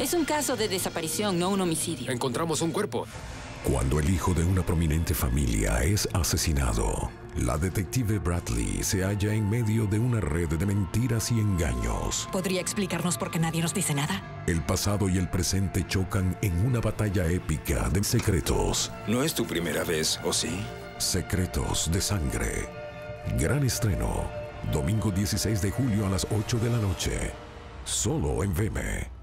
Es un caso de desaparición, no un homicidio. Encontramos un cuerpo. Cuando el hijo de una prominente familia es asesinado, la detective Bradley se halla en medio de una red de mentiras y engaños. ¿Podría explicarnos por qué nadie nos dice nada? El pasado y el presente chocan en una batalla épica de secretos. No es tu primera vez, ¿o sí? Secretos de sangre. Gran estreno. Domingo 16 de julio a las 8 de la noche. Solo en Veme.